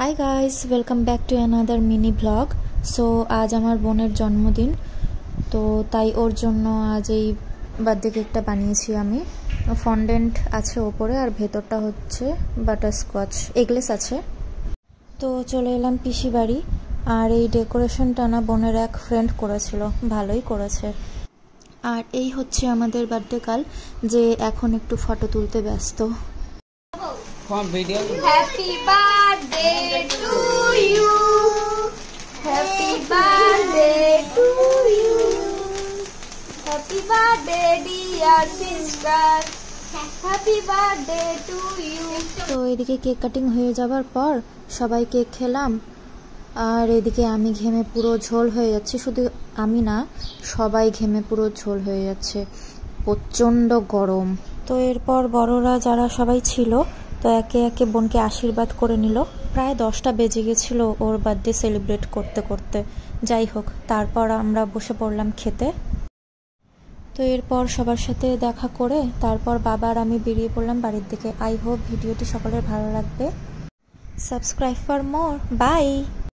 Hi guys welcome back to another mini blog so আজ আমার বোনের জন্মদিন। তো তাই ওর জন্য আজ এই বার্থডে কেকটা বানিয়েছি আমি। ফন্ডেন্ট আছে ওপরে আর ভেতরটা হচ্ছে বাটারস্কচ এগলেস আছে। তো চলে এলাম পিসি বাড়ি। আর এই ডেকোরেশনটা না বোনের এক ফ্রেন্ড করেছিল। ভালোই করেছে। আর এই হচ্ছে আমাদের বার্থডে কাল, যে এখন একটু ফটো তুলতে ব্যস্ত। Come video. Happy birthday to you. Happy birthday to you. Happy birthday, dear sister. Happy birthday to you. তো এদিকে কেক কাটিং হয়ে যাবার পর সবাই কেক খেলাম আর এদিকে আমি ঘেমে পুরো ঝোল হয়ে যাচ্ছে শুধু আমি না সবাই ঘেমে পুরো ঝোল হয়ে যাচ্ছে প্রচণ্ড গরম তো এরপর বড়রা যারা সবাই ছিল তো একে একে বোনকে আশীর্বাদ করে নিল। প্রায় দশটা বেজে গেছিল ওর বার্থডে সেলিব্রেট করতে করতে। যাই হোক, তারপর আমরা বসে পড়লাম খেতে। তো এরপর সবার সাথে দেখা করে তারপর বাবার আমি বেরিয়ে পড়লাম বাড়ির দিকে। আই হোপ ভিডিওটি সকলের ভালো লাগবে। Subscribe for more. বাই!